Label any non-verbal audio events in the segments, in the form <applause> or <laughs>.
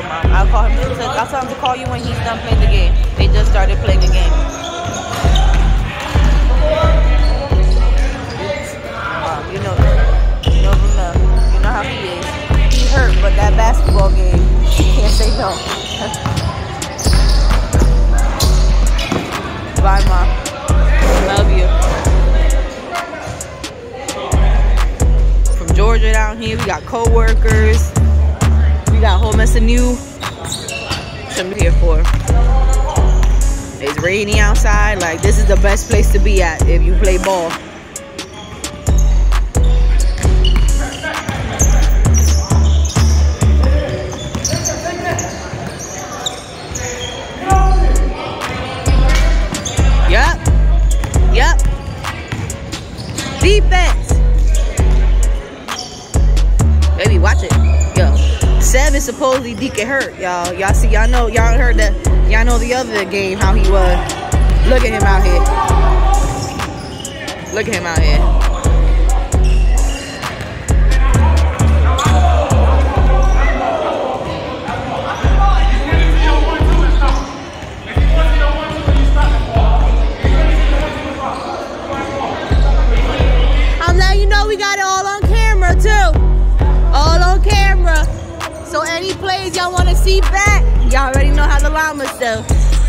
call him. I'll tell him to call you when he's done playing the game. They just started playing the game. You know, you know, uh, you know how he is. He hurt, but that basketball game, he can't say no. <laughs> Bye, mom. Love you. From Georgia down here, we got co-workers. New. Something here for. It's rainy outside. Like this is the best place to be at if you play ball. Yep. Yep. Defense. Baby, watch it. Seven supposedly D get hurt, y'all. Y'all see, y'all know, y'all heard that. Y'all know the other game, how he was. Look at him out here. Look at him out here. Any plays y'all want to see back, y'all already know how the llamas do.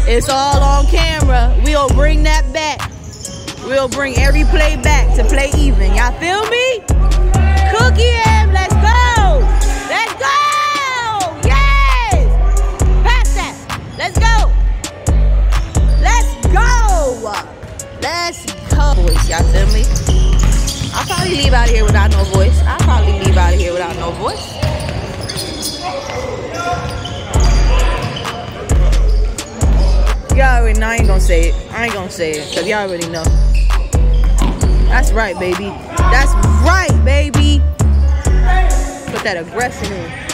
It's all on camera. We'll bring that back. We'll bring every play back to play even. Y'all feel me? Cookie M, let's go. Let's go. Yes. Pass that. Let's go. Let's go. Let's go. Boys, y'all feel me? I'll probably leave out here without no voice. I'll probably leave out here without no voice. Y'all already know. I ain't gonna say it. I ain't gonna say it. Because y'all already know. That's right, baby. That's right, baby. Put that aggression in.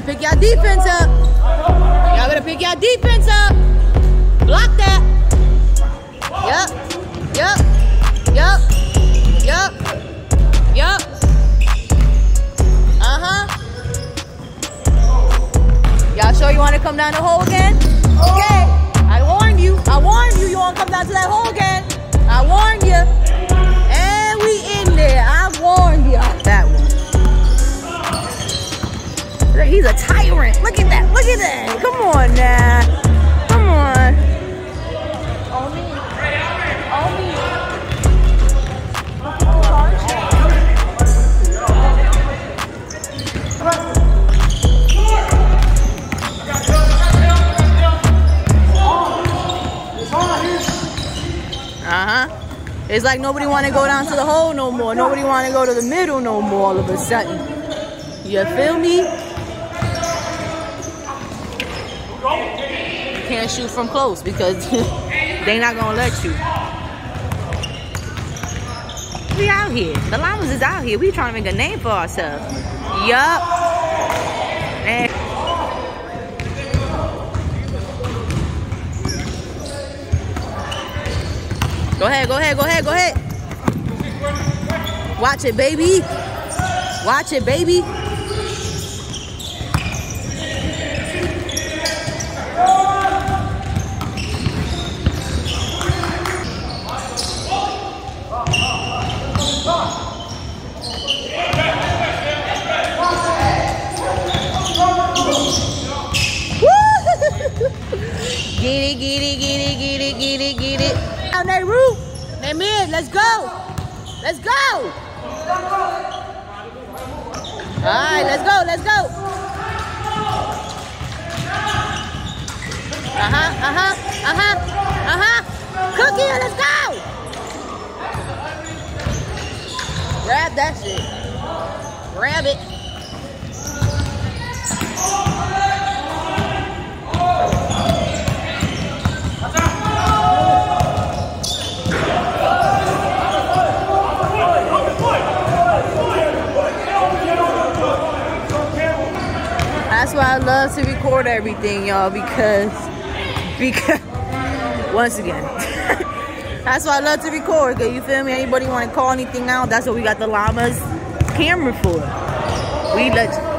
Better pick your defense up. Y'all better pick your defense up. Block that. Yup. Yup. Yup. Yup. Yup. Uh-huh. Y'all sure you want to come down the hole again? Okay. I warned you. I warned you. You want to come down to that hole again? I warned you. He's a tyrant. Look at that. Look at that. Come on now. Come on. On me. On me. Uh-huh. It's like nobody want to go down to the hole no more. Nobody want to go to the middle no more all of a sudden. You feel me? Can't shoot from close because <laughs> they not gonna let you. We out here. The llamas is out here. We trying to make a name for ourselves. Yup. Go ahead, go ahead, go ahead, go ahead. Watch it, baby. Watch it, baby. Get it, get it, get it, get it, get it, get it. Down that roof. They in. Let's go. Let's go. All right, let's go, let's go. Uh-huh, uh-huh, uh-huh, uh-huh. Cookie, let's go. Grab that shit. Grab it. Why I love to record everything, y'all, because because once again. <laughs> that's why I love to record, cause you feel me? Anybody wanna call anything out, that's what we got the llamas camera for. We let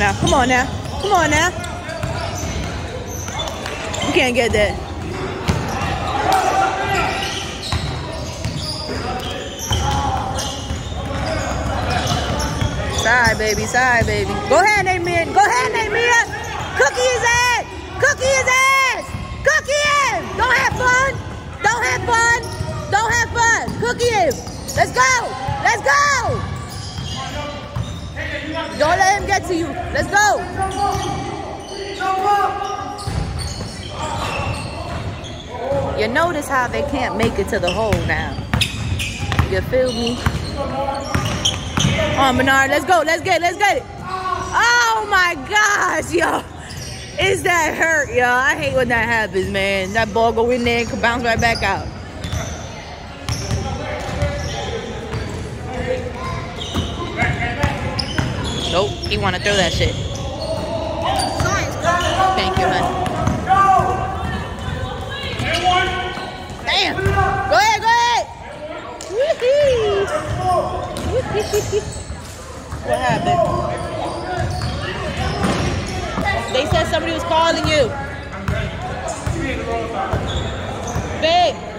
now. Come on now. Come on now. You can't get that. Sorry, baby. Sorry, baby. Go ahead, Amen. Go ahead, Amen. Cookie his ass. Cookie his ass. Cookie him. Don't have fun. Don't have fun. Don't have fun. Cookie him. Let's go. Let's go. Don't let him get to you. Let's go. You notice how they can't make it to the hole now. You feel me? Oh, Come on, Bernard. Let's go. Let's get it. Let's get it. Oh, my gosh, yo. Is that hurt, yo? I hate when that happens, man. That ball go in there and bounce right back out. He want to throw that shit. Thank you, honey. Damn. Go ahead, go ahead. <laughs> what happened? They said somebody was calling you. Babe.